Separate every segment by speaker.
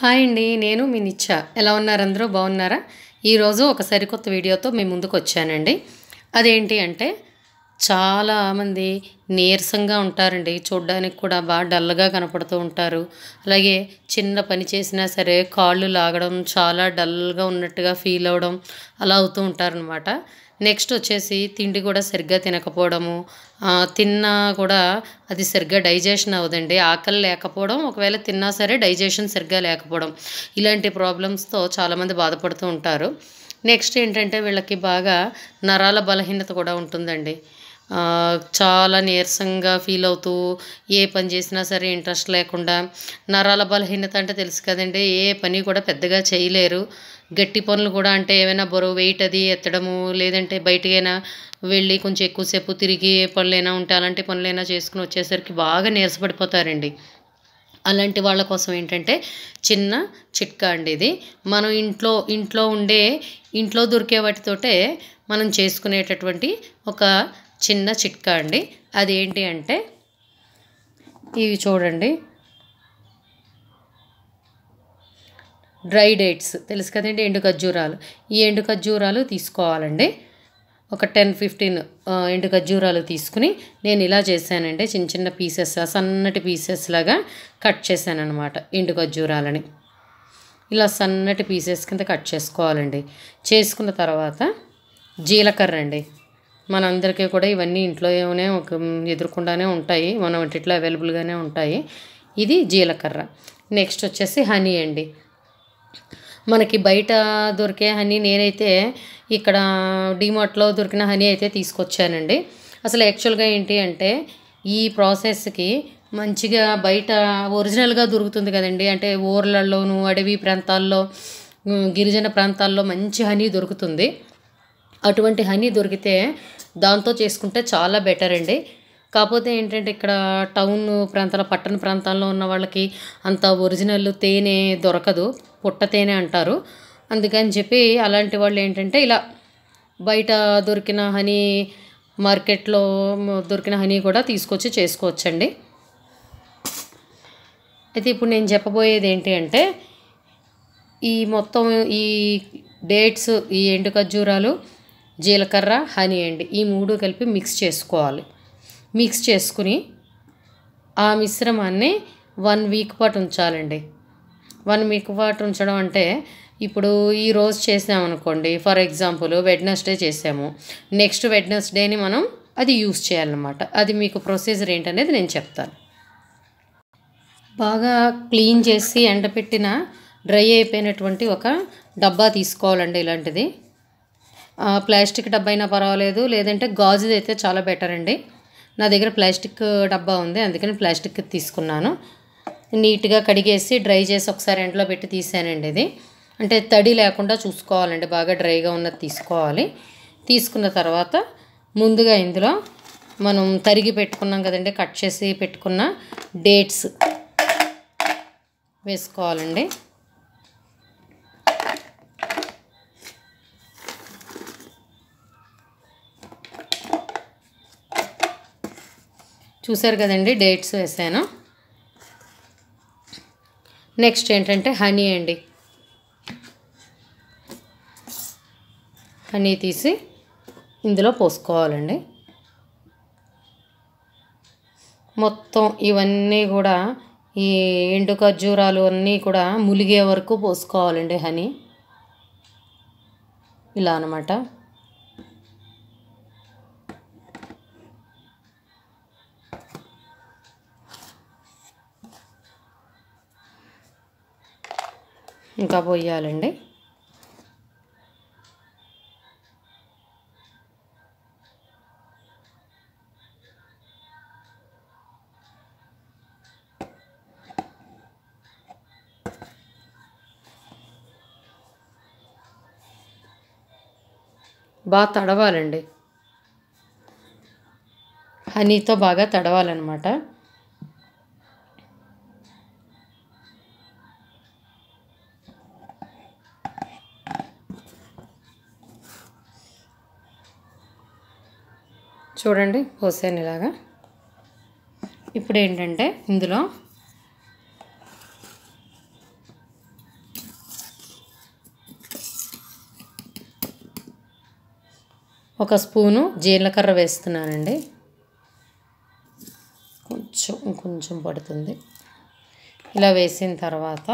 Speaker 1: Hi అండి నేను మీ నిచ్చ. ఎలా ఉన్నారు అందరూ? బాగున్నారా? ఈరోజు ఒక సరికొత్త వీడియోతో మీ ముందుకు వచ్చానండి. అదేంటి అంటే చాలామంది నీరసంగా ఉంటారండి. చూడ్డానికి కూడా బాగా డల్గా కనపడుతూ ఉంటారు. అలాగే చిన్న పని చేసినా సరే కాళ్ళు లాగడం చాలా డల్గా ఉన్నట్టుగా ఫీల్ అవ్వడం అలా అవుతూ ఉంటారనమాట నెక్స్ట్ వచ్చేసి తిండి కూడా సరిగ్గా తినకపోవడము తిన్నా కూడా అది సరిగ్గా డైజెషన్ అవ్వదండి. ఆకలి లేకపోవడం ఒకవేళ తిన్నా సరే డైజెషన్ సరిగ్గా లేకపోవడం ఇలాంటి ప్రాబ్లమ్స్తో చాలామంది బాధపడుతూ ఉంటారు. నెక్స్ట్ ఏంటంటే వీళ్ళకి బాగా నరాల బలహీనత కూడా ఉంటుందండి. చాలా నీరసంగా ఫీల్ అవుతూ ఏ పని చేసినా సరే ఇంట్రెస్ట్ లేకుండా నరాల బలహీనత అంటే తెలుసు కదండి ఏ పని కూడా పెద్దగా చేయలేరు. గట్టి పనులు కూడా అంటే ఏమైనా బరువు వెయిట్ అది ఎత్తడము లేదంటే బయటకైనా వెళ్ళి కొంచెం ఎక్కువసేపు తిరిగి పనులైనా ఉంటే అలాంటి పనులైనా చేసుకుని వచ్చేసరికి బాగా నీరసపడిపోతారండి. అలాంటి వాళ్ళ కోసం ఏంటంటే చిన్న చిట్కా అండి ఇది. మనం ఇంట్లో ఇంట్లో ఉండే ఇంట్లో దొరికే వాటితోటే మనం చేసుకునేటటువంటి ఒక చిన్న చిట్కా అండి. అదేంటి అంటే ఇవి చూడండి. Dry dates. తెలుసు కదండి ఎండు ఖర్జూరాలు. ఈ ఎండు ఖర్జూరాలు తీసుకోవాలండి. ఒక టెన్ ఫిఫ్టీన్ ఎండు ఖర్జూరాలు తీసుకుని నేను ఇలా చేశానండి. చిన్న చిన్న పీసెస్ సన్నటి పీసెస్ లాగా కట్ చేశాను అనమాట ఎండు ఖర్జూరాలని. ఇలా సన్నటి పీసెస్ కింద కట్ చేసుకోవాలండి. చేసుకున్న తర్వాత జీలకర్ర అండి. మనందరికీ కూడా ఇవన్నీ ఇంట్లోనే ఒక ఎదురుకుండానే ఉంటాయి. మన వంటిట్లో అవైలబుల్గానే ఉంటాయి. ఇది జీలకర్ర. నెక్స్ట్ వచ్చేసి హనీ అండి. మనకి బయట దొరికే హనీ నేనైతే ఇక్కడ డిమార్ట్లో దొరికిన హనీ అయితే తీసుకొచ్చానండి. అసలు యాక్చువల్గా ఏంటి అంటే ఈ ప్రాసెస్కి మంచిగా బయట ఒరిజినల్గా దొరుకుతుంది కదండి. అంటే ఊర్లలోను అడవి ప్రాంతాల్లో గిరిజన ప్రాంతాల్లో మంచి హనీ దొరుకుతుంది. అటువంటి హనీ దొరికితే దాంతో చేసుకుంటే చాలా బెటర్ అండి. కాకపోతే ఏంటంటే ఇక్కడ టౌన్ ప్రాంతాల పట్టణ ప్రాంతాల్లో ఉన్న వాళ్ళకి అంత ఒరిజినల్ తేనె దొరకదు. పుట్ట తేనె అంటారు. అందుకని చెప్పి అలాంటి వాళ్ళు ఏంటంటే ఇలా బయట దొరికిన హనీ మార్కెట్లో దొరికిన హనీ కూడా తీసుకొచ్చి చేసుకోవచ్చండి. అయితే ఇప్పుడు నేను చెప్పబోయేది ఏంటి అంటే ఈ మొత్తం ఈ డేట్స్ ఈ ఎండు ఖర్జూరాలు జీలకర్ర హనీ అండి ఈ మూడు కలిపి మిక్స్ చేసుకోవాలి. మిక్స్ చేసుకుని ఆ మిశ్రమాన్ని వన్ వీక్ పాటు ఉంచాలండి. వన్ వీక్ పాటు ఉంచడం అంటే ఇప్పుడు ఈ రోజు చేసామనుకోండి ఫర్ ఎగ్జాంపుల్ వెడ్నెస్డే చేసాము. నెక్స్ట్ వెడ్నెస్డేని మనం అది యూస్ చేయాలన్నమాట. అది మీకు ప్రొసీజర్ ఏంటనేది నేను చెప్తాను. బాగా క్లీన్ చేసి ఎండపెట్టిన డ్రై అయిపోయినటువంటి ఒక డబ్బా తీసుకోవాలండి ఇలాంటిది. ప్లాస్టిక్ డబ్బా అయినా పర్వాలేదు లేదంటే గాజుది అయితే చాలా బెటర్ అండి. నా దగ్గర ప్లాస్టిక్ డబ్బా ఉంది అందుకని ప్లాస్టిక్ తీసుకున్నాను. నీట్గా కడిగేసి డ్రై చేసి ఒకసారి ఎండలో పెట్టి తీసానండి ఇది. అంటే తడి లేకుండా చూసుకోవాలండి బాగా డ్రైగా ఉన్నది తీసుకోవాలి. తీసుకున్న తర్వాత ముందుగా ఇందులో మనం తరిగి పెట్టుకున్నాం కదండి కట్ చేసి పెట్టుకున్న డేట్స్ వేసుకోవాలండి. చూసారు కదండి డేట్స్ వేసాను. నెక్స్ట్ ఏంటంటే హనీ అండి. హనీ తీసి ఇందులో పోసుకోవాలండి. మొత్తం ఇవన్నీ కూడా ఈ ఎండు ఖర్జూరాలు అన్నీ కూడా ములిగే వరకు పోసుకోవాలండి హనీ. ఇలా అనమాట ఇంకా పోయాలండి. బాగా తడవాలండి. హనీతో బాగా తడవాలన్నమాట. చూడండి పోసాను ఇలాగా. ఇప్పుడు ఏంటంటే ఇందులో ఒక స్పూను జీలకర్ర వేస్తున్నానండి. కొంచెం కొంచెం పడుతుంది. ఇలా వేసిన తర్వాత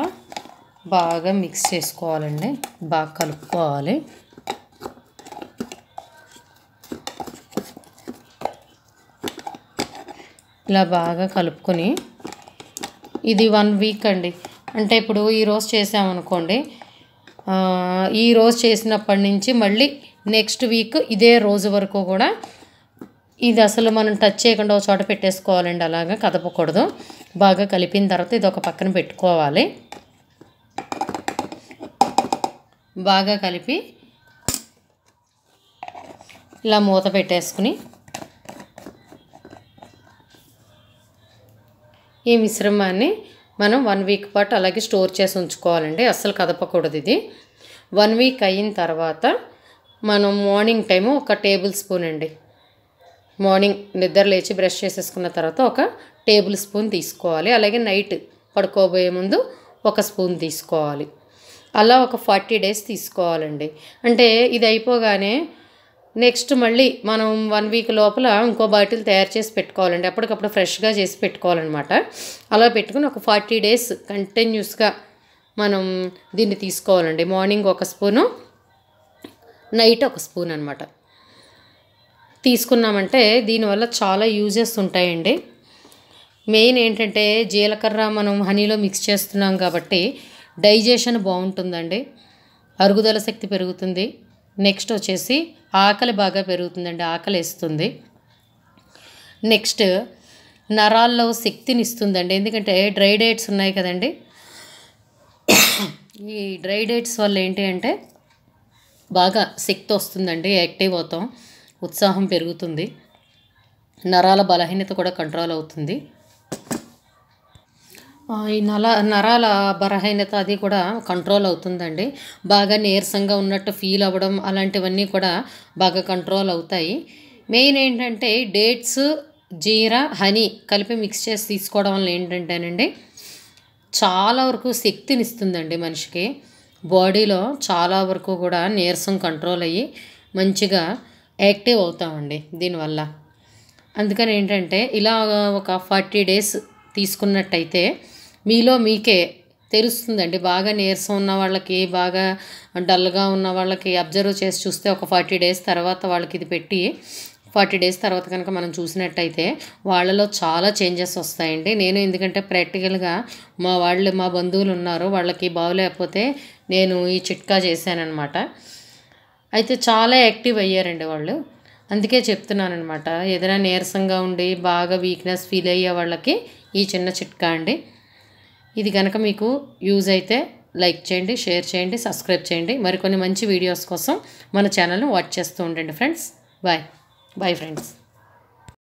Speaker 1: బాగా మిక్స్ చేసుకోవాలండి. బాగా కలుపుకోవాలి. ఇలా బాగా కలుపుకొని ఇది వన్ వీక్ అండి. అంటే ఇప్పుడు ఈరోజు చేసామనుకోండి ఈ రోజు చేసినప్పటి నుంచి మళ్ళీ నెక్స్ట్ వీక్ ఇదే రోజు వరకు కూడా ఇది అసలు మనం టచ్ చేయకుండా ఒక చోట పెట్టేసుకోవాలండి. అలాగా కదపకూడదు. బాగా కలిపిన తర్వాత ఇది ఒక పక్కన పెట్టుకోవాలి. బాగా కలిపి ఇలా మూత పెట్టేసుకుని ఈ మిశ్రమాన్ని మనం వన్ వీక్ పాటు అలాగే స్టోర్ చేసి ఉంచుకోవాలండి. అస్సలు కదపకూడదు ఇది. వన్ వీక్ అయిన తర్వాత మనం మార్నింగ్ టైము ఒక టేబుల్ స్పూన్ అండి. మార్నింగ్ నిద్ర లేచి బ్రష్ చేసేసుకున్న తర్వాత ఒక టేబుల్ స్పూన్ తీసుకోవాలి. అలాగే నైట్ పడుకోబోయే ముందు ఒక స్పూన్ తీసుకోవాలి. అలా ఒక ఫార్టీ డేస్ తీసుకోవాలండి. అంటే ఇది అయిపోగానే నెక్స్ట్ మళ్ళీ మనం వన్ వీక్ లోపల ఇంకో బాటిల్ తయారు చేసి పెట్టుకోవాలండి. అప్పటికప్పుడు ఫ్రెష్గా చేసి పెట్టుకోవాలన్నమాట. అలా పెట్టుకుని ఒక ఫార్టీ డేస్ కంటిన్యూస్గా మనం దీన్ని తీసుకోవాలండి. మార్నింగ్ ఒక స్పూను నైట్ ఒక స్పూన్ అనమాట తీసుకున్నామంటే దీనివల్ల చాలా యూజెస్ ఉంటాయండి. మెయిన్ ఏంటంటే జీలకర్ర మనం హనీలో మిక్స్ చేస్తున్నాం కాబట్టి డైజెషన్ బాగుంటుందండి. అరుగుదల శక్తి పెరుగుతుంది. నెక్స్ట్ వచ్చేసి ఆకలి బాగా పెరుగుతుందండి ఆకలి వేస్తుంది నెక్స్ట్ నరాల్లో శక్తిని ఇస్తుందండి ఎందుకంటే డ్రై డేట్స్ ఉన్నాయి కదండి. ఈ డ్రై డేట్స్ వల్ల ఏంటి అంటే బాగా శక్తి వస్తుందండి యాక్టివ్ అవుతాం ఉత్సాహం పెరుగుతుంది నరాల బలహీనత కూడా కంట్రోల్ అవుతుంది. ఈ నల నరాల బలహీనత అది కూడా కంట్రోల్ అవుతుందండి. బాగా నీరసంగా ఉన్నట్టు ఫీల్ అవ్వడం అలాంటివన్నీ కూడా బాగా కంట్రోల్ అవుతాయి. మెయిన్ ఏంటంటే డేట్స్ జీరా హనీ కలిపి మిక్స్ చేసి తీసుకోవడం వల్ల ఏంటంటేనండి చాలా వరకు శక్తిని ఇస్తుందండి మనిషికి. బాడీలో చాలా వరకు కూడా నీరసం కంట్రోల్ అయ్యి మంచిగా యాక్టివ్ అవుతామండి దీనివల్ల. అందుకని ఏంటంటే ఇలా ఒక ఫార్టీ డేస్ తీసుకున్నట్టయితే మీలో మీకే తెలుస్తుందండి. బాగా నీరసం ఉన్న వాళ్ళకి బాగా డల్గా ఉన్న వాళ్ళకి అబ్జర్వ్ చేసి చూస్తే ఒక ఫార్టీ డేస్ తర్వాత వాళ్ళకి ఇది పెట్టి ఫార్టీ డేస్ తర్వాత కనుక మనం చూసినట్టయితే వాళ్ళలో చాలా చేంజెస్ వస్తాయండి. నేను ఎందుకంటే ప్రాక్టికల్గా మా వాళ్ళు మా బంధువులు ఉన్నారు. వాళ్ళకి బాగోలేకపోతే నేను ఈ చిట్కా చేశానన్నమాట. అయితే చాలా యాక్టివ్ అయ్యారండి వాళ్ళు. అందుకే చెప్తున్నానమాట ఏదైనా నీరసంగా ఉండి బాగా వీక్నెస్ ఫీల్ అయ్యే వాళ్ళకి ఈ చిన్న చిట్కా అండి. ఇది కనుక మీకు యూజ్ అయితే లైక్ చేయండి షేర్ చేయండి సబ్స్క్రైబ్ చేయండి. మరికొన్ని మంచి వీడియోస్ కోసం మన ఛానల్ని వాచ్ చేస్తూ ఉండండి ఫ్రెండ్స్. బాయ్. Bye friends.